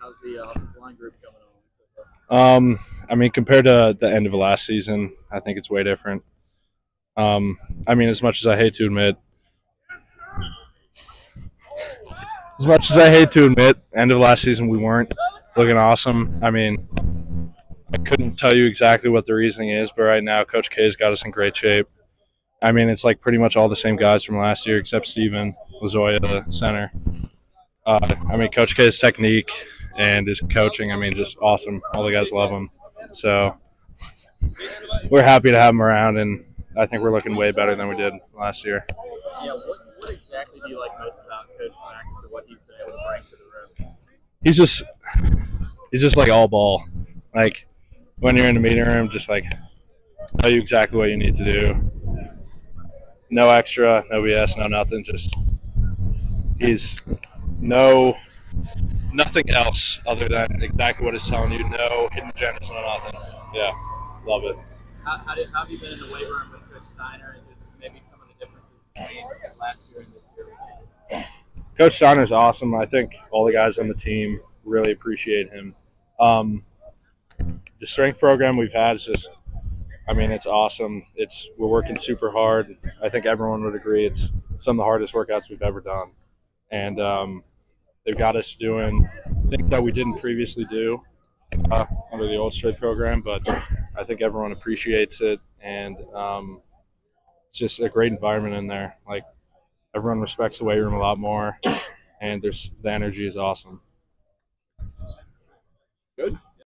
How's the uh, offensive line group coming on? Um, I mean, compared to the end of last season, I think it's way different. Um, I mean, as much as I hate to admit, as much as I hate to admit, end of last season we weren't looking awesome. I mean, I couldn't tell you exactly what the reasoning is, but right now Coach K's got us in great shape. I mean, it's like pretty much all the same guys from last year except Steven Lazoya, the center. Uh, I mean, Coach K's technique and his coaching, I mean, just awesome. All the guys love him. So we're happy to have him around, and I think we're looking way better than we did last year. Yeah, what, what exactly do you like most about Coach Max and what he's been able to bring to the room? He's just he's just like all ball. Like when you're in the meeting room, just like tell you exactly what you need to do. No extra, no BS, no nothing. Just he's no nothing else other than exactly what it's telling you. No hidden agendas, no nothing. Yeah, love it. How, how, did, how have you been in the weight room with Coach Steiner and just maybe some of the differences between last year and this year? Coach Steiner's awesome. I think all the guys on the team really appreciate him. Um, the strength program we've had is just, I mean, it's awesome. It's we're working super hard. I think everyone would agree it's some of the hardest workouts we've ever done, and um, they've got us doing things that we didn't previously do uh, under the old strength program. But I think everyone appreciates it, and um, it's just a great environment in there. Like everyone respects the weight room a lot more, and there's the energy is awesome. Good.